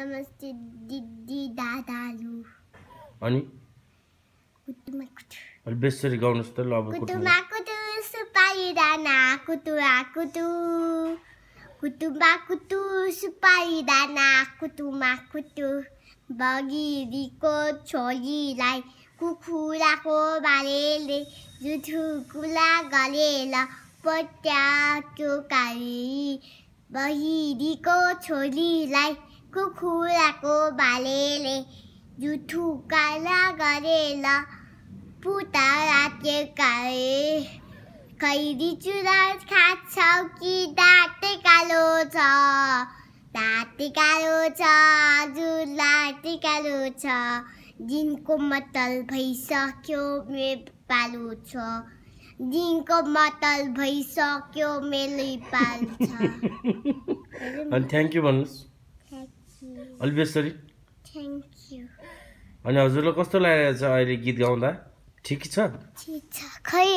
नमस्ते दिदी दादाहरू अनि? अलि बेसरी गाउनुहोस् त ल अब कुटुमा। कुटु सुपारी दाना कुटुरा कुटु कुटुमा कुटु सुपारी दाना कुटुमा कुटु बगिरीको छोरीलाई कुखुराको बारेले जुठु कुला गरेर पट्याक्यो काली। बहिरीको छोरीलाई कुखुराको बालेले जुठु काला गरेर पुता राते काले खैरी चुरा खान्छौ कि दाँते कालो छ दाँते कालो छ लाटे कालो छ दिनको मतल भइसक्यो मेरो पालो छ दिनको मतल भइसक्यो मेरो पालो छ अनि थ्याङ्क यू भन्नुहोस् अलि बेसरी थ्याङ्क यू अनि हजुरलाई कस्तो लागेको छ अहिले गीत गाउँदा? ठिक छ? ठिक छ। खै